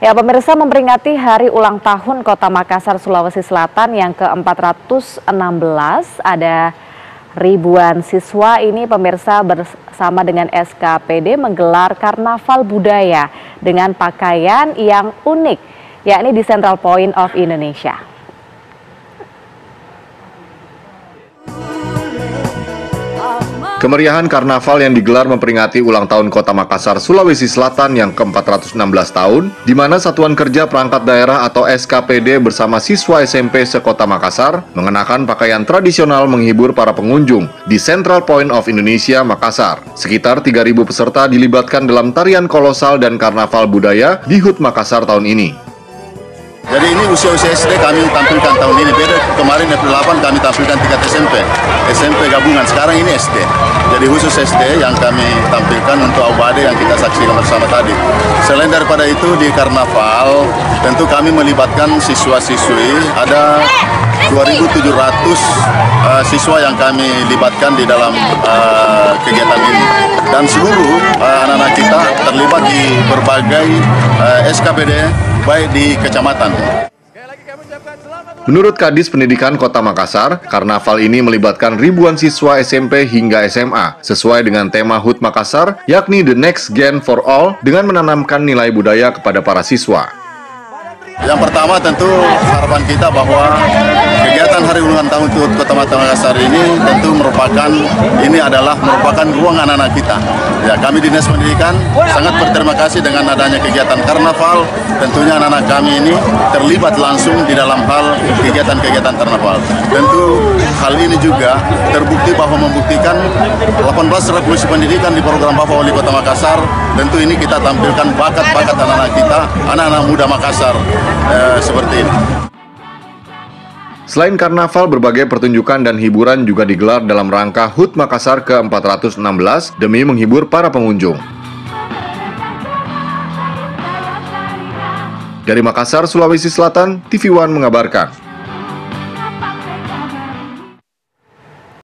Ya, pemirsa memperingati hari ulang tahun Kota Makassar, Sulawesi Selatan yang ke-416 ada ribuan siswa ini pemirsa bersama dengan SKPD menggelar karnaval budaya dengan pakaian yang unik yakni di Central Point of Indonesia. Kemeriahan karnaval yang digelar memperingati ulang tahun Kota Makassar, Sulawesi Selatan yang ke-416 tahun, di mana Satuan Kerja Perangkat Daerah atau SKPD bersama siswa SMP sekota Makassar mengenakan pakaian tradisional menghibur para pengunjung di Central Point of Indonesia, Makassar. Sekitar 3.000 peserta dilibatkan dalam tarian kolosal dan karnaval budaya di HUT Makassar tahun ini. Jadi ini usia-usia SD kami tampilkan tahun ini. Beda kemarin April 8 kami tampilkan tingkat SMP. SMP gabungan, sekarang ini SD. Jadi khusus SD yang kami tampilkan untuk Aubade yang kita saksikan bersama tadi. Selain daripada itu di Karnaval, tentu kami melibatkan siswa-siswi. Ada 2.700 uh, siswa yang kami libatkan di dalam uh, kegiatan ini. Dan seluruh uh, anak-anak uh, kita terlibat di berbagai uh, SKPD baik di kecamatan. Menurut Kadis Pendidikan Kota Makassar, karnaval ini melibatkan ribuan siswa SMP hingga SMA, sesuai dengan tema HUT Makassar, yakni The Next Gen for All, dengan menanamkan nilai budaya kepada para siswa. Yang pertama tentu harapan kita bahwa kegiatan Hari Ulang Tahun Kota Makassar ini tentu merupakan ini adalah merupakan ruang anak-anak kita. Ya, kami Dinas Pendidikan sangat berterima kasih dengan adanya kegiatan karnaval. Tentunya anak-anak kami ini terlibat langsung di dalam hal kegiatan-kegiatan karnaval. Tentu hal ini juga terbukti bahwa membuktikan 18 revolusi pendidikan di program Bapak Wali Kota Makassar. Tentu ini kita tampilkan bakat-bakat anak-anak kita, anak-anak muda Makassar eh, seperti ini. Selain karnaval, berbagai pertunjukan dan hiburan juga digelar dalam rangka HUT Makassar ke-416 demi menghibur para pengunjung. Dari Makassar, Sulawesi Selatan, TV One mengabarkan.